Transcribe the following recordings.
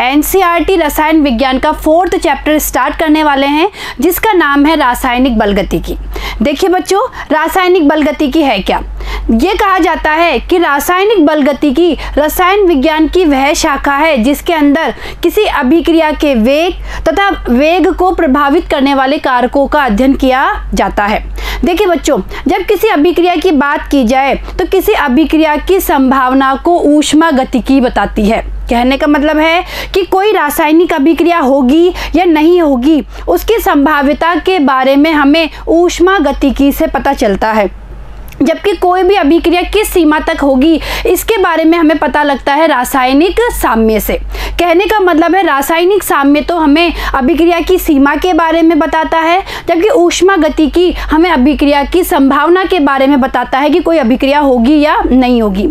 NCERT रसायन विज्ञान का फोर्थ चैप्टर स्टार्ट करने वाले हैं, जिसका नाम है रासायनिक बलगतिकी देखिए बच्चों, रासायनिक बलगतिकी है क्या? ये कहा जाता है कि रासायनिक बलगतिकी रसायन विज्ञान की वह शाखा है जिसके अंदर किसी अभिक्रिया के वेग तथा वेग को प्रभावित करने वाले कारकों का अध्ययन किया जाता है। देखिए बच्चों, जब किसी अभिक्रिया की बात की जाए तो किसी अभिक्रिया की संभावना को ऊष्मा गतिकी बताती है। कहने का मतलब है कि कोई रासायनिक अभिक्रिया होगी या नहीं होगी, उसकी संभाव्यता के बारे में हमें ऊष्मा गतिकी से पता चलता है। जबकि कोई भी अभिक्रिया किस सीमा तक होगी, इसके बारे में हमें पता लगता है रासायनिक साम्य से। कहने का मतलब है, रासायनिक साम्य तो हमें अभिक्रिया की सीमा के बारे में बताता है, जबकि ऊष्मा गति की हमें अभिक्रिया की संभावना के बारे में बताता है कि कोई अभिक्रिया होगी या नहीं होगी।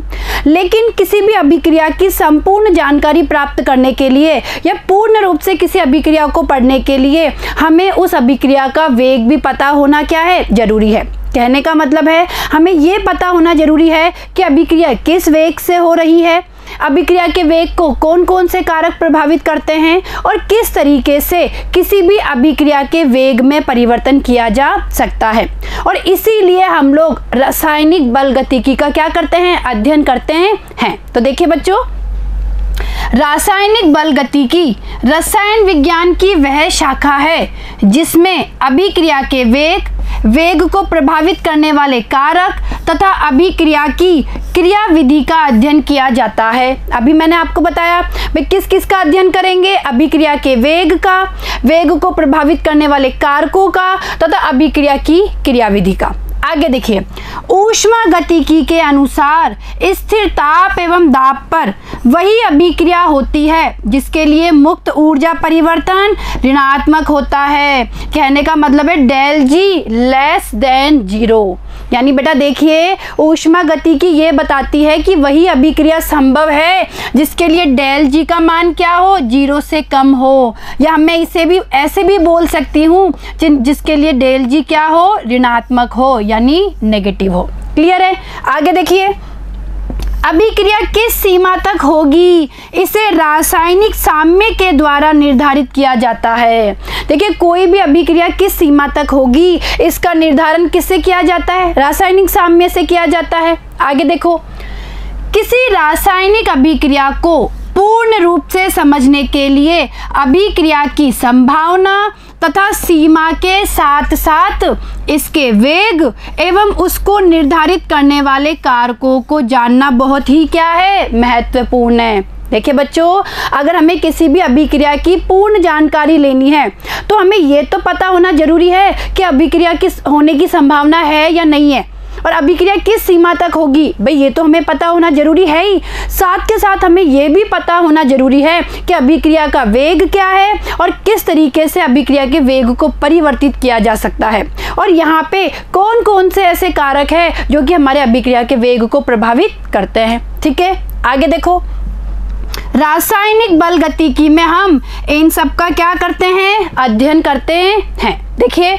लेकिन किसी भी अभिक्रिया की संपूर्ण जानकारी प्राप्त करने के लिए या पूर्ण रूप से किसी अभिक्रिया को पढ़ने के लिए हमें उस अभिक्रिया का वेग भी पता होना क्या है, ज़रूरी है। कहने का मतलब है, हमें ये पता होना ज़रूरी है कि अभिक्रिया किस वेग से हो रही है, अभिक्रिया के वेग को कौन कौन से कारक प्रभावित करते हैं और किस तरीके से किसी भी अभिक्रिया के वेग में परिवर्तन किया जा सकता है। और इसीलिए हम लोग रासायनिक बल गतिकी का क्या करते हैं, अध्ययन करते हैं। हैं तो देखिए बच्चों रासायनिक बल गतिकी रसायन विज्ञान की वह शाखा है, जिसमें अभिक्रिया के वेग वेग को प्रभावित करने वाले कारक तथा अभिक्रिया की क्रिया विधि का अध्ययन किया जाता है। अभी मैंने आपको बताया, वे किस किस का अध्ययन करेंगे? अभिक्रिया के वेग का, वेग को प्रभावित करने वाले कारकों का तथा अभिक्रिया की क्रिया विधि का। आगे देखिए ऊष्मा गतिकी के अनुसार स्थिर ताप एवं दाब पर वही अभिक्रिया होती है, जिसके लिए मुक्त ऊर्जा परिवर्तन ऋणात्मक होता है। कहने का मतलब है del G less than zero यानी बेटा देखिए ऊष्मा गति की ये बताती है कि वही अभिक्रिया संभव है, जिसके लिए डेल जी का मान क्या हो? ज़ीरो से कम हो। या मैं इसे भी, ऐसे भी बोल सकती हूँ जिसके लिए डेल जी क्या हो? ऋणात्मक हो। यानी नेगेटिव हो। क्लियर है? आगे देखिए। अभिक्रिया किस सीमा तक होगी? इसे रासायनिक साम्य के द्वारा निर्धारित किया जाता है। देखिए, कोई भी अभिक्रिया किस सीमा तक होगी? इसका निर्धारण किससे किया जाता है? रासायनिक साम्य से किया जाता है। आगे देखो। किसी रासायनिक अभिक्रिया को पूर्ण रूप से समझने के लिए अभिक्रिया की संभावना तथा सीमा के साथ साथ इसके वेग एवं उसको निर्धारित करने वाले कारकों को जानना बहुत ही क्या है? महत्वपूर्ण है। देखिए बच्चों, अगर हमें किसी भी अभिक्रिया की पूर्ण जानकारी लेनी है तो हमें ये तो पता होना ज़रूरी है कि अभिक्रिया किस होने की संभावना है या नहीं है। और अभिक्रिया किस सीमा तक होगी? भाई, ये तो हमें पता होना ज़रूरी है ही। साथ के साथ हमें ये भी पता होना ज़रूरी है कि अभिक्रिया का वेग क्या है और किस तरीके से अभिक्रिया के वेग को परिवर्तित किया जा सकता है। और यहाँ पे कौन कौन से ऐसे कारक है जो कि हमारे अभिक्रिया के वेग को प्रभावित करते हैं? ठीक है? आगे देखो। रासायनिक बल गतिकी में हम इन सब का क्या करते हैं? अध्ययन करते हैं। देखिए,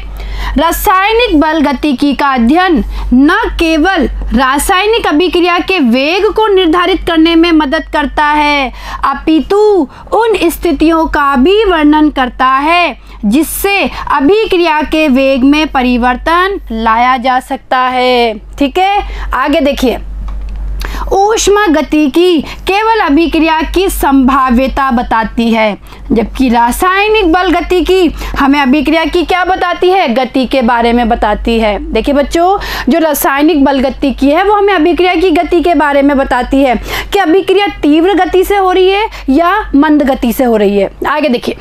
रासायनिक बल गतिकी का अध्ययन न केवल रासायनिक अभिक्रिया के वेग को निर्धारित करने में मदद करता है, अपितु उन स्थितियों का भी वर्णन करता है, जिससे अभिक्रिया के वेग में परिवर्तन लाया जा सकता है। ठीक है? आगे देखिए। ऊष्मा गति की केवल अभिक्रिया की संभाव्यता बताती है, जबकि रासायनिक बल गति की हमें अभिक्रिया की क्या बताती है? गति के बारे में बताती है। देखिए बच्चों, जो रासायनिक बल गति की है, वो हमें अभिक्रिया की गति के बारे में बताती है कि अभिक्रिया तीव्र गति से हो रही है या मंद गति से हो रही है। आगे देखिए।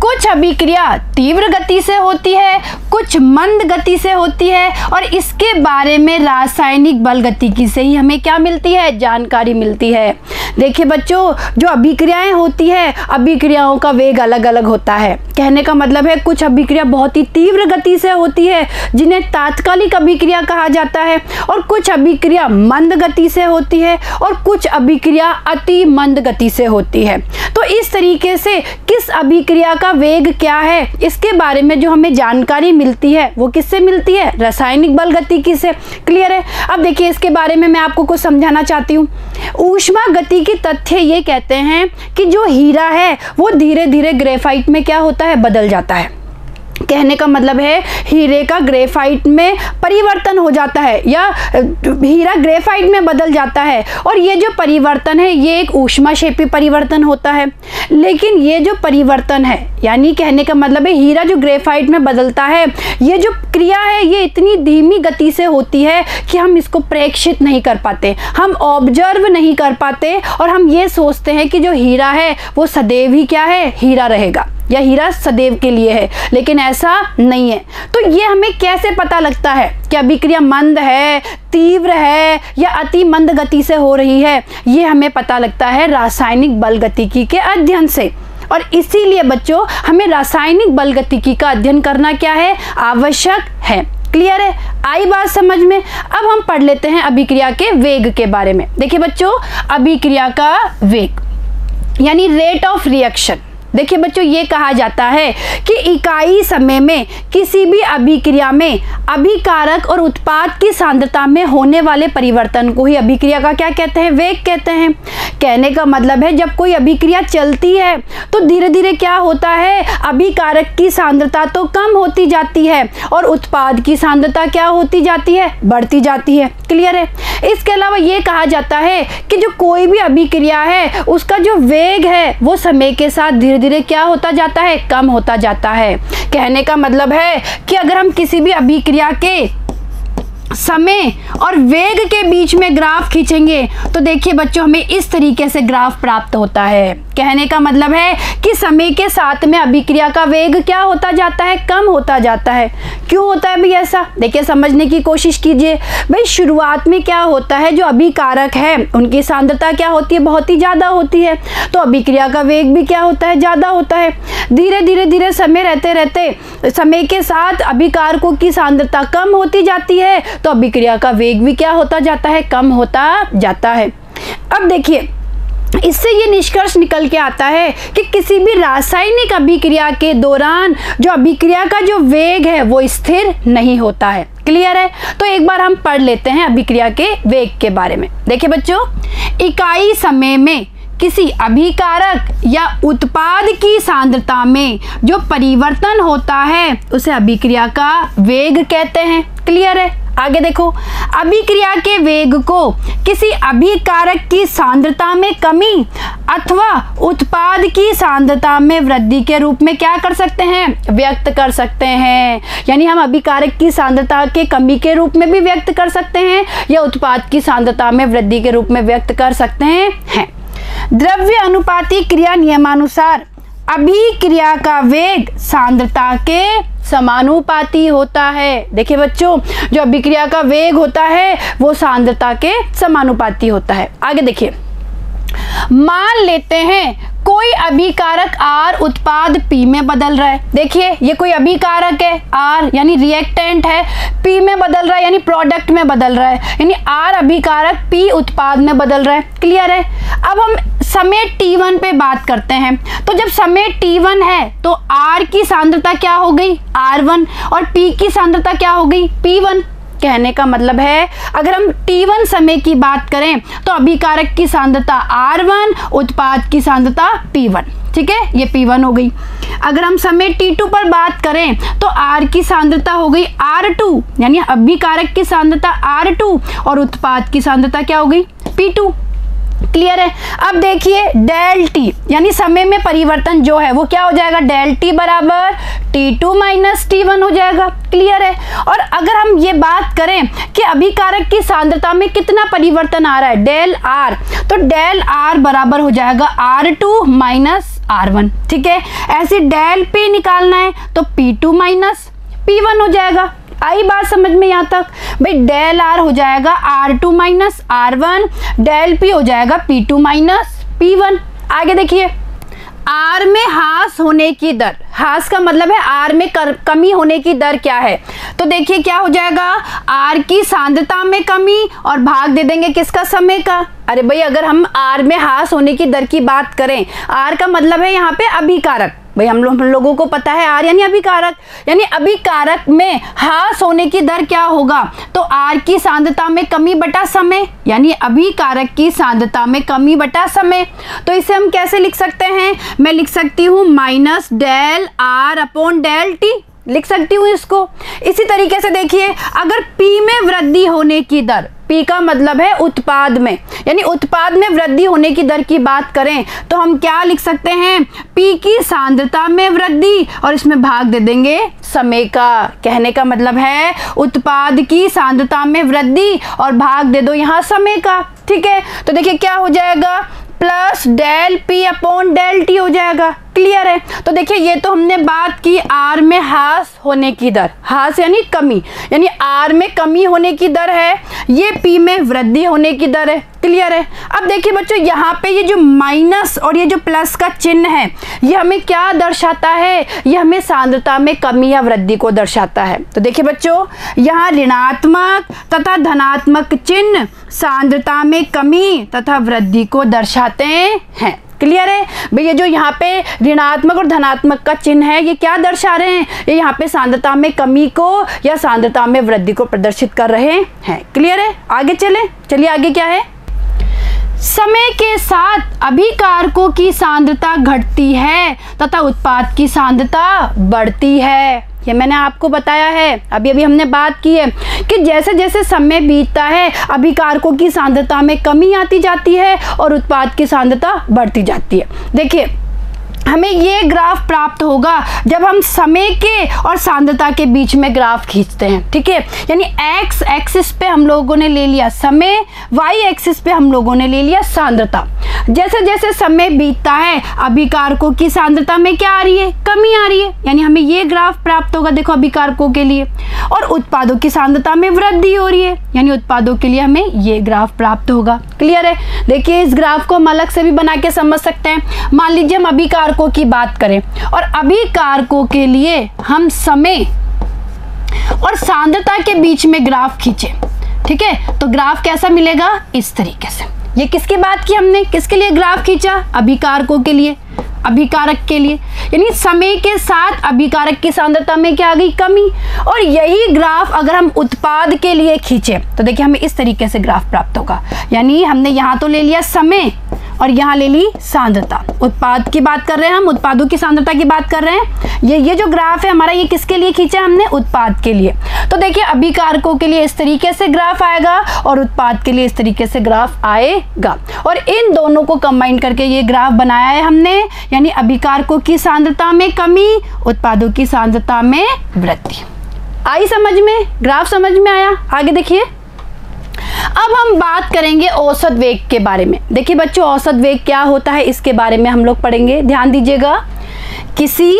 कुछ अभिक्रिया तीव्र गति से होती है, कुछ मंद गति से होती है और इसके बारे में रासायनिक बल गतिकी से ही हमें क्या मिलती है? जानकारी मिलती है। देखिए बच्चों, जो अभिक्रियाएँ होती है, अभिक्रियाओं का वेग अलग अलग होता है। कहने का मतलब है कुछ अभिक्रिया बहुत ही तीव्र गति से होती है, जिन्हें तात्कालिक अभिक्रिया कहा जाता है और कुछ अभिक्रिया मंद गति से होती है और कुछ अभिक्रिया अति मंद गति से होती है। तो इस तरीके से किस अभिक्रिया का का वेग क्या है? इसके बारे में जो हमें जानकारी मिलती है, वो किससे मिलती है? रासायनिक बल गतिकी से क्लियर है? अब देखिए, इसके बारे में मैं आपको कुछ समझाना चाहती हूँ। ऊष्मा गति की तथ्य ये कहते हैं कि जो हीरा है, वो धीरे धीरे ग्रेफाइट में क्या होता है? बदल जाता है। कहने का मतलब है, हीरे का ग्रेफाइट में परिवर्तन हो जाता है, या हीरा ग्रेफाइट में बदल जाता है, और ये जो परिवर्तन है, ये एक ऊष्माक्षेपी परिवर्तन होता है। लेकिन ये जो परिवर्तन है, यानी कहने का मतलब है, हीरा जो ग्रेफाइट में बदलता है, ये जो क्रिया है, ये इतनी धीमी गति से होती है कि हम इसको प्रेक्षित नहीं कर पाते। हम ऑब्ज़र्व नहीं कर पाते, और हम ये सोचते हैं कि जो हीरा है, वो सदैव ही क्या है? हीरा रहेगा, या हीरा सदैव के लिए है। लेकिन ऐसा नहीं है। तो ये हमें कैसे पता लगता है कि अभिक्रिया मंद है, तीव्र है या अति मंद गति से हो रही है? ये हमें पता लगता है रासायनिक बल गतिकी के अध्ययन से। और इसीलिए बच्चों, हमें रासायनिक बल गतिकी का अध्ययन करना क्या है? आवश्यक है। क्लियर है? आई बात समझ में? अब हम पढ़ लेते हैं अभिक्रिया के वेग के बारे में। देखिए बच्चों, अभिक्रिया का वेग, यानी रेट ऑफ़ रिएक्शन देखिए बच्चों, ये कहा जाता है कि इकाई समय में किसी भी अभिक्रिया में अभिकारक और उत्पाद की सांद्रता में होने वाले परिवर्तन को ही अभिक्रिया का क्या कहते हैं? वेग कहते हैं। कहने का मतलब है, जब कोई अभिक्रिया चलती है तो धीरे धीरे क्या होता है? अभिकारक की सांद्रता तो कम होती जाती है और उत्पाद की सांद्रता क्या होती जाती है? बढ़ती जाती है। क्लियर है? इसके अलावा ये कहा जाता है कि जो कोई भी अभिक्रिया है, उसका जो वेग है, वो समय के साथ धीरे धीरे क्या होता जाता है, कम होता जाता है। कहने का मतलब है कि अगर हम किसी भी अभिक्रिया के समय और वेग के बीच में ग्राफ खींचेंगे। तो देखिए बच्चों, हमें इस तरीके से ग्राफ प्राप्त होता है। कहने का मतलब है कि समय के साथ में अभिक्रिया का वेग क्या होता जाता है? कम होता जाता है। क्यों होता है भाई ऐसा? देखिए, समझने की कोशिश कीजिए। भाई, शुरुआत में क्या होता है? जो अभिकारक है, उनकी सांद्रता क्या होती है? बहुत ही ज़्यादा होती है। तो अभिक्रिया का वेग भी क्या होता है? ज़्यादा होता है। धीरे धीरे धीरे समय रहते रहते समय के साथ अभिकारकों की सांद्रता कम होती जाती है। तो अभिक्रिया का वेग भी क्या होता जाता है? कम होता जाता है। अब देखिए, इससे ये निष्कर्ष निकल के आता है कि किसी भी रासायनिक अभिक्रिया के दौरान जो अभिक्रिया का जो वेग है, वो स्थिर नहीं होता है। क्लियर है? तो एक बार हम पढ़ लेते हैं अभिक्रिया के वेग के बारे में। देखिए बच्चों, इकाई समय में किसी अभिकारक या उत्पाद की सांद्रता में जो परिवर्तन होता है, उसे अभिक्रिया का वेग कहते हैं। क्लियर है? आगे देखो। अभिक्रिया के वेग को किसी अभिकारक की सांद्रता में कमी अथवा उत्पाद की सांद्रता में वृद्धि के रूप में क्या कर सकते हैं? व्यक्त कर सकते हैं। यानी हम अभिकारक की सांद्रता के कमी के रूप में भी व्यक्त कर सकते हैं या उत्पाद की सांद्रता में वृद्धि के रूप में व्यक्त कर सकते हैं। है। द्रव्य अनुपाती क्रिया नियमानुसार अभिक्रिया का वेग सांद्रता के समानुपाती होता है। देखिए बच्चों, जो अभिक्रिया का वेग होता है, वो सांद्रता के समानुपाती होता है। आगे देखिए। मान लेते हैं, कोई अभिकारक आर उत्पाद पी में बदल रहा है। देखिए, ये कोई अभिकारक है, आर यानी रिएक्टेंट है, पी में बदल रहा है, यानी प्रोडक्ट में बदल रहा है। यानी आर अभिकारक पी उत्पाद में बदल रहा है। क्लियर है? अब हम समय T1 पे बात करते हैं। तो जब समय T1 है तो R की सांद्रता क्या हो गई? R1 और P की सांद्रता क्या हो गई? P1 कहने का मतलब है, अगर हम T1 समय की बात करें तो अभिकारक की सांद्रता R1 उत्पाद की सांद्रता P1 ठीक है? ये P1 हो गई। अगर हम समय T2 पर बात करें तो R की सांद्रता हो गई R2 यानी अभिकारक की सांद्रता R2 और उत्पाद की सांद्रता क्या हो गई? P2 क्लियर है। अब देखिए डेल टी यानी समय में परिवर्तन जो है, वो क्या हो जाएगा? डेल टी बराबर T two minus T one हो जाएगा। क्लियर है? और अगर हम ये बात करें कि अभिकारक की सांद्रता में कितना परिवर्तन आ रहा है डेल आर तो डेल आर बराबर हो जाएगा R two minus R one ठीक है? ऐसे डेल पी निकालना है तो P two minus P one हो जाएगा। आई बात समझ में यहाँ तक। भाई डेल आर हो जाएगा R two minus R one del P हो जाएगा P two minus P one. आगे देखिए आर में हास होने की दर हास का मतलब है आर में कर, कमी होने की दर क्या है? तो देखिए क्या हो जाएगा आर की सांद्रता में कमी और भाग दे देंगे किसका? समय का। अरे भाई अगर हम आर में हास होने की दर की बात करें आर का मतलब है यहाँ पे अभिकारक। भाई, हम लोग, हम लोगों को पता है आर यानी अभिकारक? यानी अभिकारक में हास होने की दर क्या होगा? तो आर की सांद्रता में कमी बटा समय, यानी अभिकारक की सांद्रता में कमी बटा समय। तो इसे हम कैसे लिख सकते हैं? मैं लिख सकती हूँ minus del R upon del T. लिख सकती हूँ इसको। इसी तरीके से देखिए, अगर पी में वृद्धि होने की दर पी का मतलब है उत्पाद में। यानी उत्पाद में वृद्धि होने की दर की बात करें तो हम क्या लिख सकते हैं? पी की सांद्रता में वृद्धि, और इसमें भाग दे देंगे समय का। कहने का मतलब है, उत्पाद की सांद्रता में वृद्धि, और भाग दे दो यहाँ समय का। ठीक है? तो देखिए क्या हो जाएगा? Plus del P upon del T हो जाएगा। क्लियर है? तो देखिए, ये तो हमने बात की आर में हास होने की दर। हास यानी कमी। यानी आर में कमी होने की दर है, ये पी में वृद्धि होने की दर है। क्लियर है? अब देखिए बच्चों, यहाँ पे ये जो माइनस और ये जो प्लस का चिन्ह है, ये हमें क्या दर्शाता है? ये हमें सांद्रता में कमी या वृद्धि को दर्शाता है। तो देखिए बच्चों, यहाँ ऋणात्मक तथा धनात्मक चिन्ह सांद्रता में कमी तथा वृद्धि को दर्शाते हैं। क्लियर है? भैया जो यहाँ पे ऋणात्मक और धनात्मक का चिन्ह है, ये क्या दर्शा रहे हैं? ये यहाँ पे सांद्रता में कमी को या सांद्रता में वृद्धि को प्रदर्शित कर रहे हैं। क्लियर है? आगे चले। चलिए, आगे क्या है? समय के साथ अभिकारकों की सांद्रता घटती है, तथा उत्पाद की सांद्रता बढ़ती है। ये मैंने आपको बताया है। अभी अभी हमने बात की है कि जैसे जैसे समय बीतता है, अभिकारकों की सांद्रता में कमी आती जाती है और उत्पाद की सांद्रता बढ़ती जाती है। देखिए हमें ये ग्राफ प्राप्त होगा जब हम समय के और सांद्रता के बीच में ग्राफ खींचते हैं, ठीक है? यानी एक्स एक्सिस पे हम लोगों ने ले लिया समय वाई एक्सिस पे हम लोगों ने ले लिया सांद्रता। जैसे जैसे समय बीतता है, अभिकारकों की सांद्रता में क्या आ रही है? कमी आ रही है। यानी हमें ये ग्राफ प्राप्त होगा, देखो अभिकारकों के लिए। और उत्पादों की सांद्रता में वृद्धि हो रही है। यानी उत्पादों के लिए हमें ये ग्राफ प्राप्त होगा। क्लियर है? देखिए, इस ग्राफ को हम अलग से भी बना के समझ सकते हैं। मान लीजिए हम अभिकारकों की बात करें और अभिकारकों के लिए हम समय और सांद्रता के बीच में ग्राफ खींचे, ठीक है? तो ग्राफ कैसा मिलेगा? इस तरीके से। ये किसकी बात की हमने? किसके लिए ग्राफ खींचा? अभिकारकों के लिए, अभिकारक के लिए। यानी समय के साथ अभिकारक की सांद्रता में क्या आ गई? कमी। और यही ग्राफ अगर हम उत्पाद के लिए खींचे तो देखिए हमें इस तरीके से ग्राफ प्राप्त होगा। यानी हमने यहाँ तो ले लिया समय और यहाँ ले ली सांद्रता। उत्पाद की बात कर रहे हैं हम, उत्पादों की सांद्रता की बात कर रहे हैं। ये ये जो ग्राफ है हमारा, ये किसके लिए खींचा हमने? उत्पाद के लिए। तो देखिए अभिकारकों के लिए इस तरीके से ग्राफ आएगा और उत्पाद के लिए इस तरीके से ग्राफ आएगा। और इन दोनों को कंबाइन करके ये ग्राफ बनाया है हमने। यानी अभिकारकों की सांद्रता में कमी, उत्पादों की सांद्रता में वृद्धि। आई समझ में? ग्राफ समझ में आया? आगे देखिए। अब हम बात करेंगे औसत वेग के बारे में। देखिए बच्चों, औसत वेग क्या होता है, इसके बारे में हम लोग पढ़ेंगे। ध्यान दीजिएगा, किसी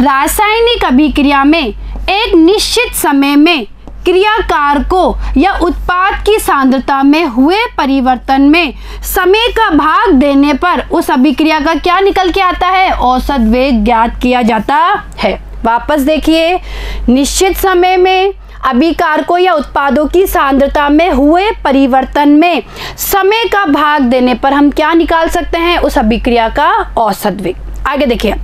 रासायनिक अभिक्रिया में एक निश्चित समय में क्रियाकार को या उत्पाद की सांद्रता में हुए परिवर्तन में समय का भाग देने पर उस अभिक्रिया का क्या निकल के आता है? औसत वेग ज्ञात किया जाता है। वापस देखिए, निश्चित समय में अभिकारकों या उत्पादों की सांद्रता में हुए परिवर्तन में समय का भाग देने पर हम क्या निकाल सकते हैं? उस अभिक्रिया का औसत वेग। आगे देखिए।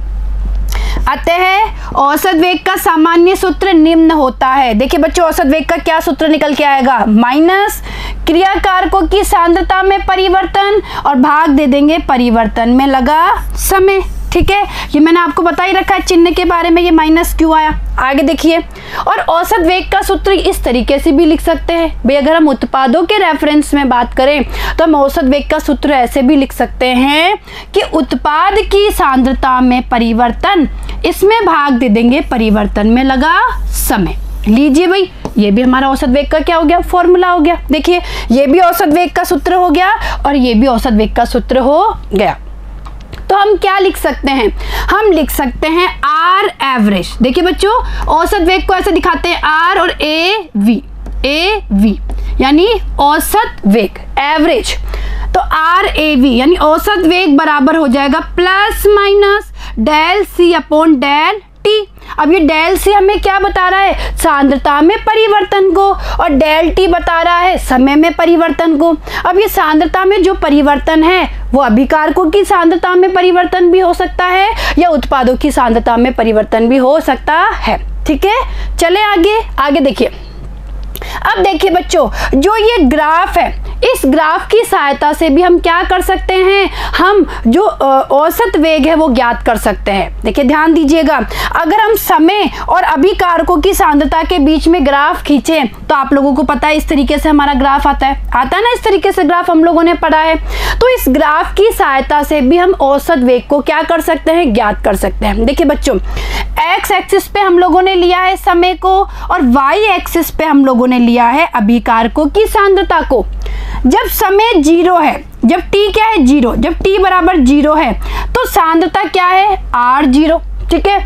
अतः औसत वेग का सामान्य सूत्र निम्न होता है। देखिए बच्चों, औसत वेग का क्या सूत्र निकल के आएगा? माइनस क्रियाकारकों की सांद्रता में परिवर्तन और भाग दे देंगे परिवर्तन में लगा समय। ठीक है? ये मैंने आपको बता ही रखा है, चिन्ह के बारे में ये माइनस क्यों आया? आगे देखिए। और औसत वेग का सूत्र इस तरीके से भी लिख सकते हैं। भाई, अगर हम उत्पादों के रेफरेंस में बात करें तो हम औसत वेग का सूत्र ऐसे भी लिख सकते हैं कि उत्पाद की सांद्रता में परिवर्तन, इसमें भाग दे देंगे, परिवर्तन में लगा समय। लीजिए भाई, ये भी हमारा औसत वेग का क्या हो गया? फॉर्मूला हो गया। देखिए, ये भी औसत वेग का सूत्र हो गया और ये भी औसत वेग का सूत्र हो गया। तो हम क्या लिख सकते हैं? हम लिख सकते हैं आर एवरेज देखिए बच्चों, औसत वेग को ऐसे दिखाते हैं आर और ए वी ए वी यानी औसत वेग एवरेज तो आर ए वी यानी औसत वेग बराबर हो जाएगा plus minus del C upon del अब ये डेल सी हमें क्या बता रहा है? सांद्रता में परिवर्तन को। और डेल टी बता रहा है समय में परिवर्तन को। अब ये सांद्रता में जो परिवर्तन है, वो अभिकारकों की सांद्रता में परिवर्तन भी हो सकता है या उत्पादों की सांद्रता में परिवर्तन भी हो सकता है। ठीक है? चले आगे। आगे देखिए। अब देखिए बच्चों, जो ये ग्राफ है, इस ग्राफ की सहायता से भी हम क्या कर सकते हैं? हम जो औसत वेग है वो ज्ञात कर सकते हैं। देखिए, ध्यान दीजिएगा, अगर हम समय और अभिकारकों की सांद्रता के बीच में ग्राफ खींचे तो आप लोगों को पता है इस तरीके से हमारा ग्राफ आता है। आता है ना इस तरीके से ग्राफ हम लोगों ने पढ़ा है? तो इस ग्राफ की सहायता से भी हम औसत वेग को क्या कर सकते हैं? ज्ञात कर सकते हैं। देखिए बच्चों एक्स एक्सिस पे हम लोगों ने लिया है समय को और वाई एक्सिस पे हम लोगों ने लिया है अभिकारकों की सांद्रता को। जब समय ज़ीरो है, जब टी क्या है? ज़ीरो। जब टी बराबर ज़ीरो है तो सांद्रता क्या है? R zero. ठीक है?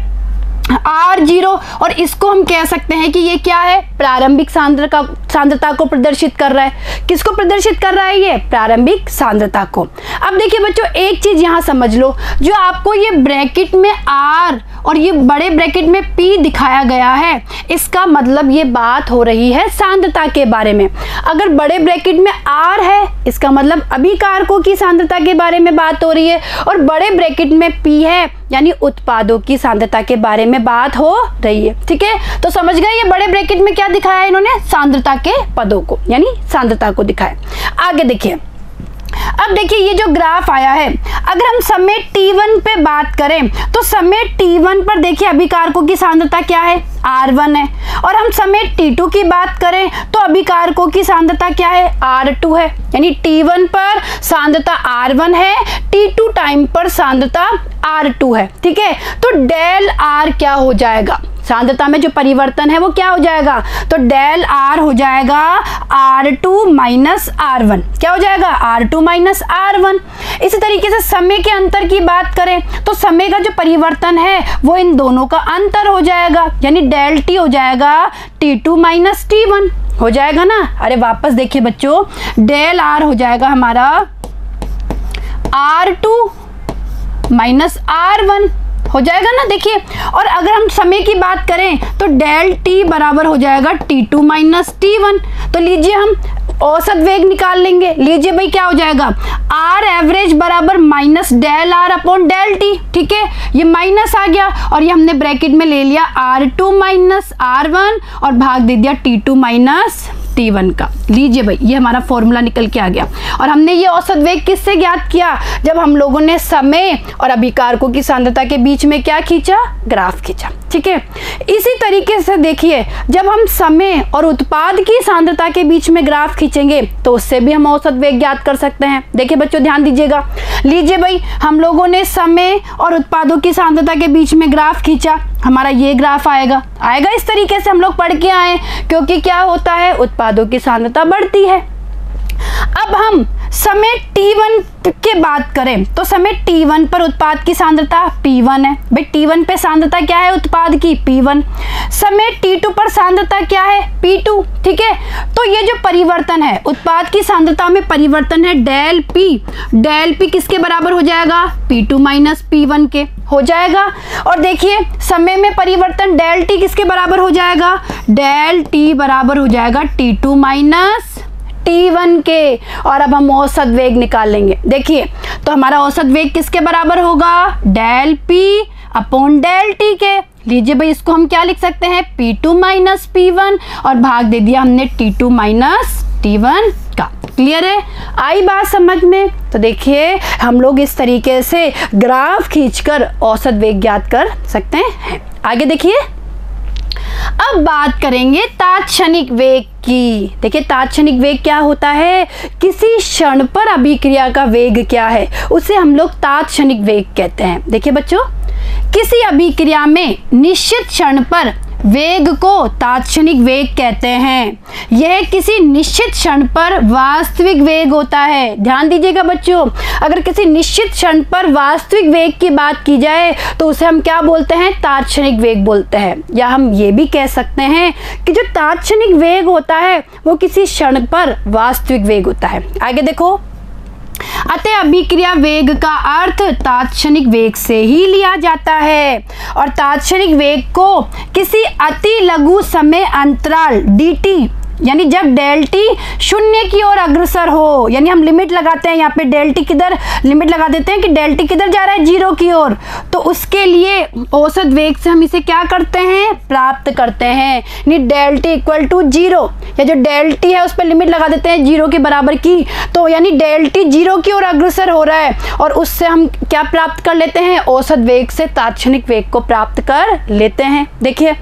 आर ज़ीरो और इसको हम कह सकते हैं कि ये क्या है? प्रारंभिक सांद्र का सांद्रता को प्रदर्शित कर रहा है। किसको प्रदर्शित कर रहा है ये? प्रारंभिक सांद्रता को। अब देखिए बच्चों, एक चीज़ यहाँ समझ लो, जो आपको ये ब्रैकेट में आर और ये बड़े ब्रैकेट में पी दिखाया गया है, इसका मतलब ये बात हो रही है सांद्रता के बारे में। अगर बड़े ब्रैकेट में आर है, इसका मतलब अभी कारकों की सांद्रता के बारे में बात हो रही है, और बड़े ब्रैकेट में पी है यानी उत्पादों की सांद्रता के बारे में बात हो रही है, ठीक है? तो समझ गए ये बड़े ब्रैकेट में क्या दिखाया इन्होंने? सांद्रता के पदों को, यानी सांद्रता को दिखाया आगे देखिए। अब देखिए ये जो ग्राफ आया है, अगर हम समय t1 पे बात करें तो समय t1 पर देखिए अभिकारकों की सांद्रता क्या है? R1 है। और हम समय t2 की बात करें तो अभिकारकों की सांद्रता क्या है? R2 है। यानी t1 पर सांद्रता R1 है t2 टाइम पर सांद्रता R2 है। ठीक है? तो डेल R क्या हो जाएगा? सांद्रता में जो परिवर्तन है, वो क्या हो जाएगा? तो डेल आर हो जाएगा R two minus R one क्या हो जाएगा? R two minus R one इसी तरीके से समय के अंतर की बात करें तो समय का जो परिवर्तन है, वो इन दोनों का अंतर हो जाएगा। यानी डेल टी हो जाएगा T two minus T one हो जाएगा ना? अरे वापस देखिए बच्चों डेल आर हो जाएगा हमारा R two minus R one हो जाएगा ना? देखिए, और अगर हम समय की बात करें तो डेल टी बराबर हो जाएगा T two minus T one तो लीजिए हम औसत वेग निकाल लेंगे। लीजिए भाई, क्या हो जाएगा? आर एवरेज बराबर minus del R upon del T ठीक है? ये माइनस आ गया और ये हमने ब्रैकेट में ले लिया R two minus R one और भाग दे दिया टी टू माइनस टी का। लीजिए भाई, ये हमारा फॉर्मूला निकल के आ गया। और हमने ये औसत वेग किससे ज्ञात किया? जब हम लोगों ने समय और अभिकारकों की सांद्रता के बीच में क्या खींचा? ग्राफ खींचा। ठीक है? इसी तरीके से देखिए, जब हम समय और उत्पाद की सांद्रता के बीच में ग्राफ खींचेंगे तो उससे भी हम औसत वेग ज्ञात कर सकते हैं। देखिए बच्चों, ध्यान दीजिएगा। लीजिए भाई, हम लोगों ने समय और उत्पादों की सांद्रता के बीच में ग्राफ खींचा। हमारा ये ग्राफ आएगा। आएगा इस तरीके से हम लोग पढ़ के आए क्योंकि क्या होता है? उत्पादों की सांद्रता बढ़ती है। अब हम समय t1 के बात करें तो समय t1 पर उत्पाद की सांद्रता p1 है। भाई t1 पे सांद्रता क्या है उत्पाद की? P1 समय t2 पर सांद्रता क्या है? P2 ठीक है? तो ये जो परिवर्तन है, उत्पाद की सांद्रता में परिवर्तन है डेल p डेल p किसके बराबर हो जाएगा? P2 टू माइनस पी के हो जाएगा। और देखिए, समय में परिवर्तन डेल टी किसके बराबर हो जाएगा? डेल टी बराबर हो जाएगा T two minus T one के। और अब हम औसत वेग निकाल लेंगे। देखिए तो हमारा औसत वेग किसके बराबर होगा? Del P upon del T के। लीजिए भाई, इसको हम क्या लिख सकते हैं? P two minus P one और भाग दे दिया हमने T two minus T one का। क्लियर है? आई बात समझ में? तो देखिए, हम लोग इस तरीके से ग्राफ खींचकर औसत वेग ज्ञात कर सकते हैं। आगे देखिए। अब बात करेंगे तात्क्षणिक वेग की। देखिए तात्क्षणिक वेग क्या होता है? किसी क्षण पर अभिक्रिया का वेग क्या है? उसे हम लोग तात्क्षणिक वेग कहते हैं। देखिए बच्चों, किसी अभिक्रिया में निश्चित क्षण पर वेग को तात्क्षणिक वेग कहते हैं। यह किसी निश्चित क्षण पर वास्तविक वेग होता है। ध्यान दीजिएगा बच्चों, अगर किसी निश्चित क्षण पर वास्तविक वेग की बात की जाए तो उसे हम क्या बोलते हैं? तात्क्षणिक वेग बोलते हैं। या हम ये भी कह सकते हैं कि जो तात्क्षणिक वेग होता है, वो किसी क्षण पर वास्तविक वेग होता है। आगे देखो। अतः अभिक्रिया वेग का अर्थ तात्क्षणिक वेग से ही लिया जाता है। और तात्क्षणिक वेग को किसी अति लघु समय अंतराल dt यानी जब डेल टी शून्य की ओर अग्रसर हो, यानी हम लिमिट लगाते हैं यहाँ पे डेल टी किधर, लिमिट लगा देते हैं कि डेल टी किधर जा रहा है, ज़ीरो की ओर। तो उसके लिए औसत वेग से हम इसे क्या करते हैं? प्राप्त करते हैं। यानी del T equal to zero. या जो डेल टी है उस पर लिमिट लगा देते हैं ज़ीरो के बराबर की। तो यानी डेल टी ज़ीरो की ओर अग्रसर हो रहा है और उससे हम क्या प्राप्त कर लेते हैं? औसत वेग से तात्क्षणिक वेग को प्राप्त कर लेते हैं। देखिए,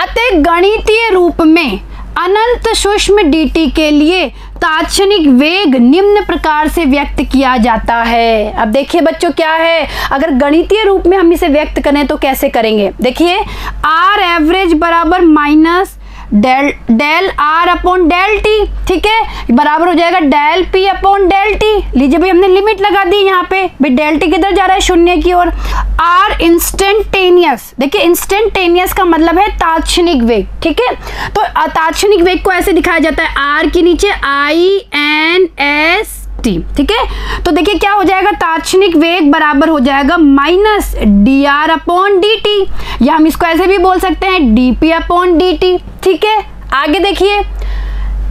अतः गणितीय रूप में अनंत सूक्ष्म डी के लिए ताक्षणिक वेग निम्न प्रकार से व्यक्त किया जाता है। अब देखिए बच्चों क्या है? अगर गणितीय रूप में हम इसे व्यक्त करें तो कैसे करेंगे? देखिए, आर एवरेज बराबर minus del del R upon del T ठीक है? बराबर हो जाएगा del P upon del T लीजिए भाई, हमने लिमिट लगा दी यहाँ पे। भाई डेल टी किधर जा रहा है? शून्य की ओर। आर इंस्टेंटेनियस देखिए इंस्टेंटेनियस का मतलब है ताक्षणिक वेग, ठीक है? तो ताक्षणिक वेग को ऐसे दिखाया जाता है। आर के नीचे आई एन एस टी ठीक है? तो देखिए क्या हो जाएगा? ताक्षणिक वेग बराबर हो जाएगा minus D R upon D T या हम इसको ऐसे भी बोल सकते हैं D P upon D T ठीक है? आगे देखिए।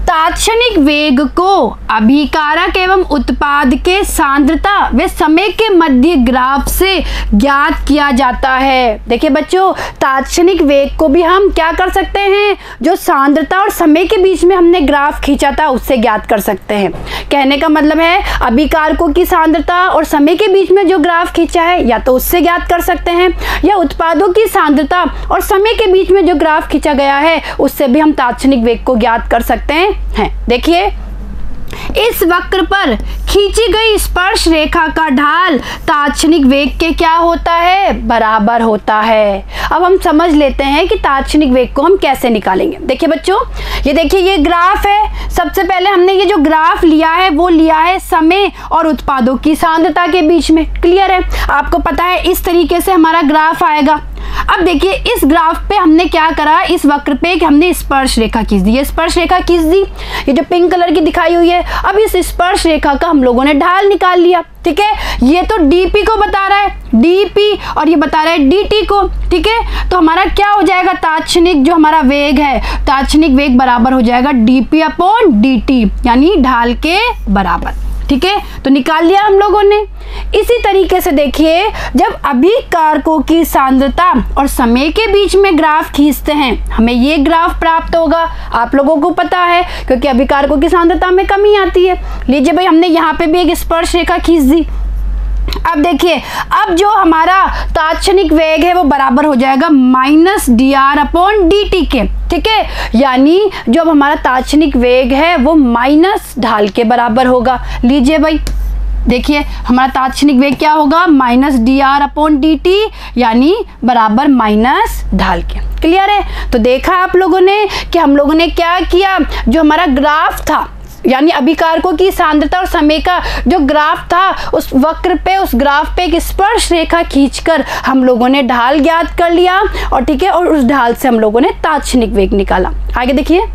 तात्क्षणिक वेग को अभिकारक एवं उत्पाद के सांद्रता व समय के मध्य ग्राफ से ज्ञात किया जाता है। देखिए बच्चों, तात्क्षणिक वेग को भी हम क्या कर सकते हैं? जो सांद्रता और समय के बीच में हमने ग्राफ खींचा था, उससे ज्ञात कर सकते हैं। कहने का मतलब है, अभिकारकों की सांद्रता और समय के बीच में जो ग्राफ खींचा है, या तो उससे ज्ञात कर सकते हैं, या उत्पादों की सांद्रता और समय के बीच में जो ग्राफ खींचा गया है, उससे भी हम तात्क्षणिक वेग को ज्ञात कर सकते हैं। हैं। देखिए, इस वक्र पर खींची गई स्पर्श रेखा का ढाल तात्क्षणिक वेग के क्या होता है? बराबर होता है। अब हम समझ लेते हैं कि तात्क्षणिक वेग को हम कैसे निकालेंगे। देखिए बच्चों, ये देखिए, ये ग्राफ है। सबसे पहले हमने ये जो ग्राफ लिया है, वो लिया है समय और उत्पादों की सांद्रता के बीच में। क्लियर है? आपको पता है, इस तरीके से हमारा ग्राफ आएगा। अब देखिए, इस ग्राफ पे हमने क्या करा? इस वक्र पे कि हमने स्पर्श रेखा खींच दी। स्पर्श रेखा खींच दी। ये जो पिंक कलर की दिखाई हुई है, अब इस स्पर्श रेखा का हम लोगों ने ढाल निकाल लिया, ठीक है? ये तो डीपी को बता रहा है। डीपी और ये बता रहा है डीटी को, ठीक है? तो हमारा क्या हो जाएगा? ताक्षणिक जो हमारा वेग है, ताक्षणिक वेग बराबर हो जाएगा डीपी अपॉन डी यानी ढाल के बराबर। ठीक है? तो निकाल लिया हम लोगों ने। इसी तरीके से देखिए, जब अभी कारकों की सांद्रता और समय के बीच में ग्राफ खींचते हैं, हमें ये ग्राफ प्राप्त होगा। आप लोगों को पता है, क्योंकि अभी कारकों की सांद्रता में कमी आती है। लीजिए भाई, हमने यहाँ पे भी एक स्पर्श रेखा खींच दी। अब देखिए, अब जो हमारा ताक्षणिक वेग है वो बराबर हो जाएगा minus D R upon D T के, ठीक है? यानी जो अब हमारा तात्क्षणिक वेग है वो माइनस ढाल के बराबर होगा। लीजिए भाई, देखिए, हमारा तात्क्षणिक वेग क्या होगा? Minus D R upon D T यानी बराबर माइनस ढाल के। क्लियर है? तो देखा आप लोगों ने कि हम लोगों ने क्या किया? जो हमारा ग्राफ था यानी अभिकारकों की सांद्रता और समय का जो ग्राफ था, उस वक्र पे, उस ग्राफ पे एक स्पर्श रेखा खींचकर हम लोगों ने ढाल ज्ञात कर लिया और ठीक है, और उस ढाल से हम लोगों ने ताक्षणिक वेग निकाला। आगे देखिए।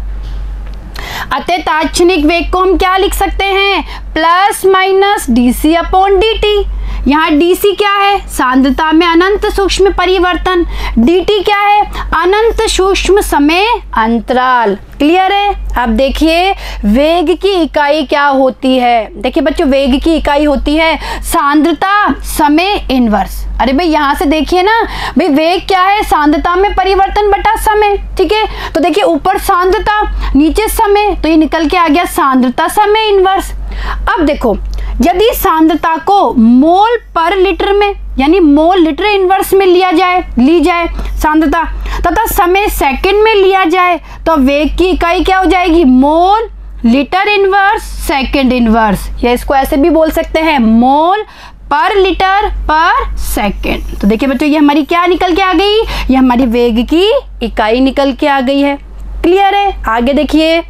अतः ताक्षणिक वेग को हम क्या लिख सकते हैं? Plus minus D C upon D T यहाँ डीसी क्या है? सांद्रता में अनंत सूक्ष्म परिवर्तन। डीटी क्या है? अनंत सूक्ष्म समय अंतराल। क्लियर है? अब देखिए, वेग की इकाई क्या होती है? देखिए बच्चों, वेग की इकाई होती है सांद्रता समय इनवर्स अरे भाई, यहाँ से देखिए ना, भाई वेग क्या है? सांद्रता में परिवर्तन बटा समय, ठीक है? तो देखिए, ऊपर सांद्रता, नीचे समय तो ये निकल के आ गया सांद्रता समय इनवर्स अब देखो, यदि सांद्रता को मोल पर लीटर में, यानी मोल लीटर इनवर्स में लिया जाए, ली जाए सांद्रता तथा समय सेकंड में लिया जाए तो वेग की इकाई क्या हो जाएगी? Mole litre inverse second inverse या इसको ऐसे भी बोल सकते हैं, मोल पर लीटर पर सेकंड तो देखिए बच्चों, ये हमारी क्या निकल के आ गई? ये हमारी वेग की इकाई निकल के आ गई है. क्लियर है? आगे देखिए.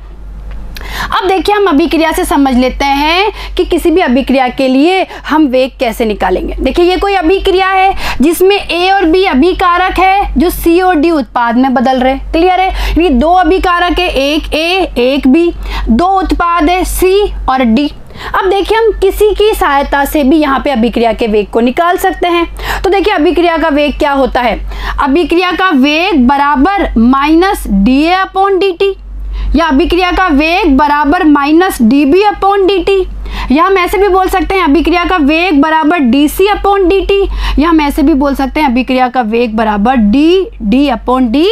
अब देखिए, हम अभिक्रिया से समझ लेते हैं कि किसी भी अभिक्रिया के लिए हम वेग कैसे निकालेंगे। देखिए, ये कोई अभिक्रिया है जिसमें ए और बी अभिकारक है जो सी और डी उत्पाद में बदल रहे क्लियर है? ये दो अभिकारक है, एक ए एक बी दो उत्पाद है सी और डी अब देखिए, हम किसी की सहायता से भी यहाँ पे अभिक्रिया के वेग को निकाल सकते हैं। तो देखिए, अभिक्रिया का वेग क्या होता है? अभिक्रिया का वेग बराबर minus D A upon D T या अभिक्रिया का वेग बराबर minus D B upon D T या हम ऐसे भी बोल सकते हैं, अभिक्रिया का वेग बराबर D C upon D T या हम ऐसे भी बोल सकते हैं, अभिक्रिया का वेग बराबर डी डी अपॉन डी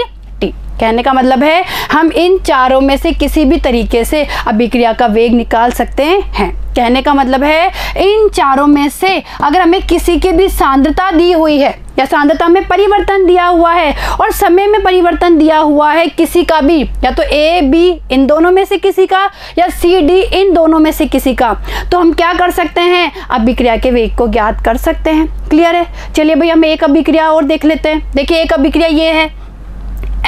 कहने का मतलब है, हम इन चारों में से किसी भी तरीके से अभिक्रिया का वेग निकाल सकते हैं। कहने का मतलब है, इन चारों में से अगर हमें किसी की भी सांद्रता दी हुई है, या सांद्रता में परिवर्तन दिया हुआ है, और समय में परिवर्तन दिया हुआ है किसी का भी, या तो ए बी इन दोनों में से किसी का, या सी डी इन दोनों में से किसी का तो हम क्या कर सकते हैं? अभिक्रिया के वेग को ज्ञात कर सकते हैं। क्लियर है? चलिए भाई, हम एक अभिक्रिया और देख लेते हैं। देखिए, एक अभिक्रिया ये है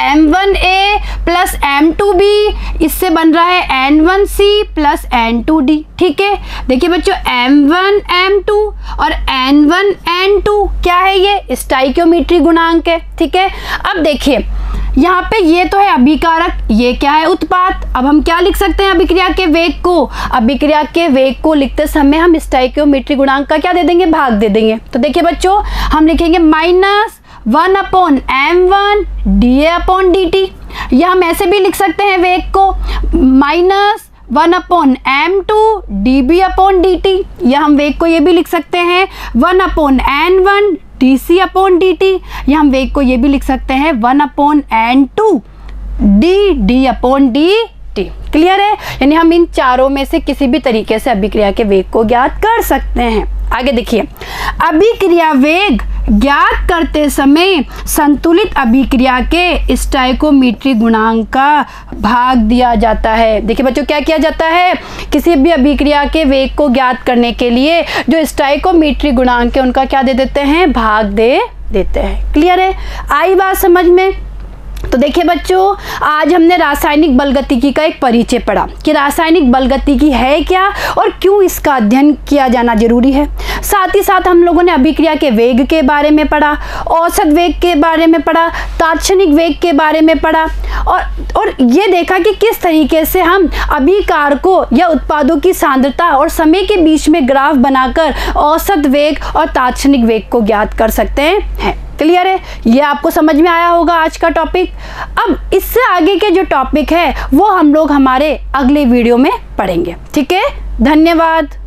M one A plus M two B इससे बन रहा है N one C plus N two D ठीक है? देखिए बच्चों एम वन एम टू और एन वन एन टू क्या है ये? स्टाइक्योमीट्री गुणांक है, ठीक है? अब देखिए, यहाँ पे ये तो है अभिकारक, ये क्या है उत्पाद अब हम क्या लिख सकते हैं अभिक्रिया के वेग को? अभिक्रिया के वेग को लिखते समय हम स्टाइक्योमीट्री गुणांक का क्या दे देंगे? भाग दे देंगे। तो देखिए बच्चों, हम लिखेंगे minus one upon M one, D A upon D T. या हम ऐसे भी लिख सकते हैं वेग को, minus one upon M two, D B upon D T. या हम वेग को ये भी लिख सकते हैं, one upon N one, D C upon D T. या हम वेग को ये भी लिख सकते हैं, one upon N two, D D upon D clear है? यानी हम इन चारों में से किसी भी तरीके से अभिक्रिया के वेग को ज्ञात कर सकते हैं। आगे देखिए। अभिक्रिया वेग ज्ञात करते समय संतुलित अभिक्रिया के स्टाइकोमीट्री गुणांक का भाग दिया जाता है। देखिए बच्चों, क्या किया जाता है? किसी भी अभिक्रिया के वेग को ज्ञात करने के लिए जो स्टाइकोमीट्री गुणांक है, उनका क्या दे देते हैं? भाग दे देते हैं। क्लियर है? आई बात समझ में? तो देखिए बच्चों, आज हमने रासायनिक बलगतिकी का एक परिचय पढ़ा कि रासायनिक बलगतिकी है क्या और क्यों इसका अध्ययन किया जाना ज़रूरी है। साथ ही साथ हम लोगों ने अभिक्रिया के वेग के बारे में पढ़ा, औसत वेग के बारे में पढ़ा तात्क्षणिक वेग के बारे में पढ़ा और और ये देखा कि किस तरीके से हम अभिकार को या उत्पादों की सांद्रता और समय के बीच में ग्राफ बनाकर औसत वेग और तात्क्षणिक वेग को ज्ञात कर सकते हैं। क्लियर है? ये आपको समझ में आया होगा आज का टॉपिक अब इससे आगे के जो टॉपिक है, वो हम लोग हमारे अगले वीडियो में पढ़ेंगे। ठीक है? धन्यवाद।